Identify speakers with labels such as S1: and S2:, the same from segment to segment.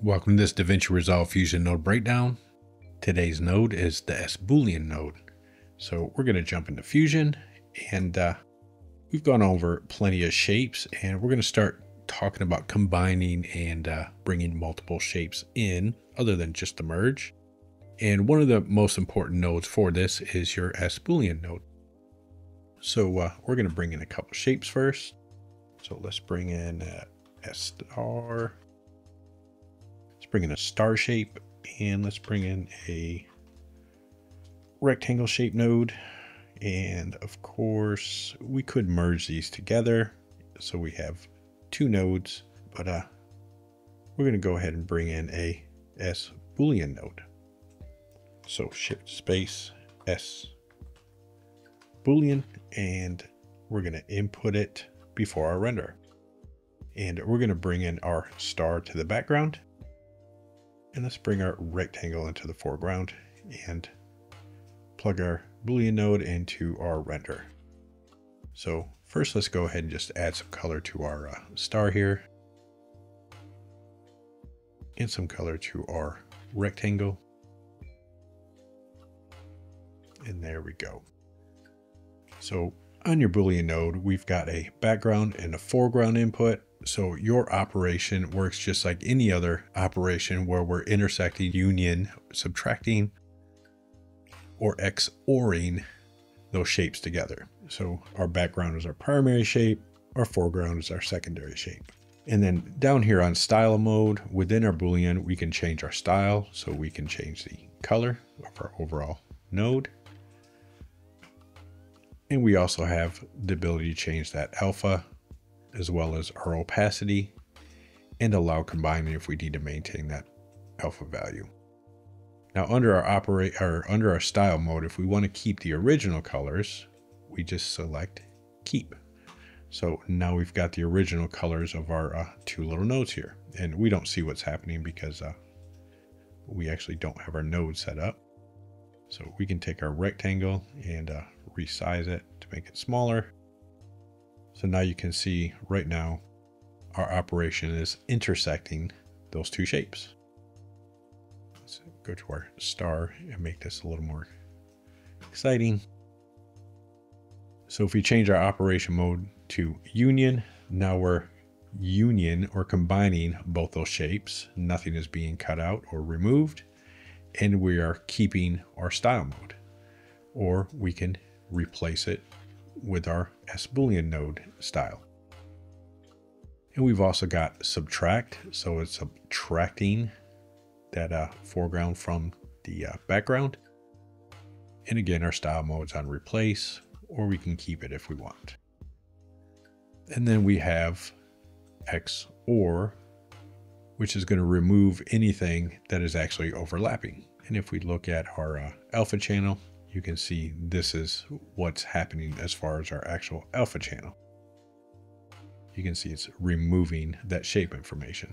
S1: Welcome to this DaVinci Resolve Fusion node breakdown. Today's node is the S Boolean node. So we're going to jump into Fusion and uh, we've gone over plenty of shapes and we're going to start talking about combining and uh, bringing multiple shapes in other than just the merge. And one of the most important nodes for this is your S Boolean node. So uh, we're going to bring in a couple shapes first. So let's bring in uh, S star bring in a star shape and let's bring in a rectangle shape node. And of course, we could merge these together. So we have two nodes, but uh, we're to go ahead and bring in a S Boolean node. So shift space S Boolean, and we're to input it before our render. And we're to bring in our star to the background. And let's bring our rectangle into the foreground and plug our Boolean node into our render. So first let's go ahead and just add some color to our uh, star here. And some color to our rectangle. And there we go. So on your Boolean node, we've got a background and a foreground input so your operation works just like any other operation where we're intersecting, union, subtracting, or XORing those shapes together. So our background is our primary shape, our foreground is our secondary shape. And then down here on style mode, within our Boolean, we can change our style. So we can change the color of our overall node. And we also have the ability to change that alpha as well as our opacity and allow combining if we need to maintain that alpha value. Now under our operate or under our style mode, if we want to keep the original colors, we just select keep. So now we've got the original colors of our uh, two little nodes here. And we don't see what's happening because uh, we actually don't have our node set up. So we can take our rectangle and uh, resize it to make it smaller. So now you can see right now our operation is intersecting those two shapes. Let's go to our star and make this a little more exciting. So if we change our operation mode to union, now we're union or combining both those shapes. Nothing is being cut out or removed. And we are keeping our style mode. Or we can replace it with our S-Boolean node style. And we've also got subtract, so it's subtracting that uh, foreground from the uh, background. And again, our style mode's on replace, or we can keep it if we want. And then we have XOR, which is going to remove anything that is actually overlapping. And if we look at our uh, alpha channel, you can see this is what's happening as far as our actual alpha channel. You can see it's removing that shape information.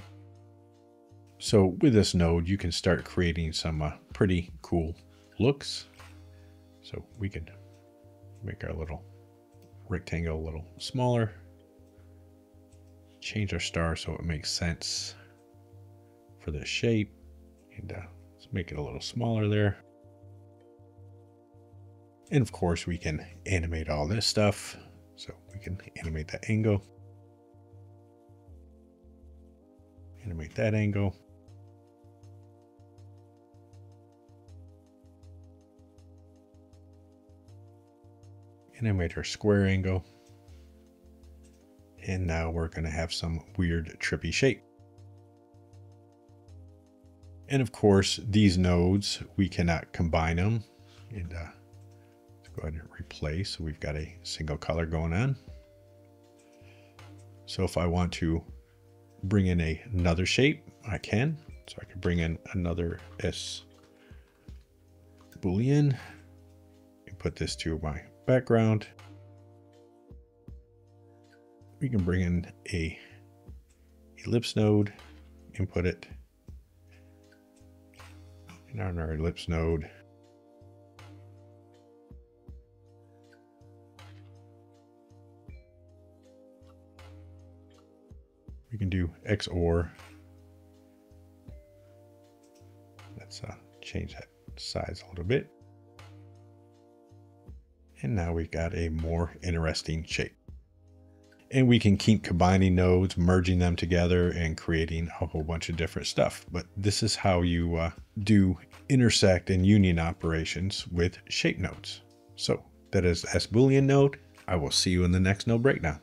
S1: So with this node, you can start creating some uh, pretty cool looks. So we can make our little rectangle a little smaller, change our star so it makes sense for the shape, and uh, let's make it a little smaller there. And of course we can animate all this stuff. So we can animate that angle. Animate that angle. Animate our square angle. And now we're going to have some weird trippy shape. And of course, these nodes, we cannot combine them. And uh, go ahead and replace. So we've got a single color going on. So if I want to bring in a, another shape, I can. So I can bring in another S Boolean and put this to my background. We can bring in a ellipse node, and put it. On our ellipse node, we can do XOR Let's uh, change that size a little bit. And now we've got a more interesting shape. And we can keep combining nodes, merging them together and creating a whole bunch of different stuff. But this is how you uh, do intersect and union operations with shape nodes. So that is S Boolean node. I will see you in the next node breakdown.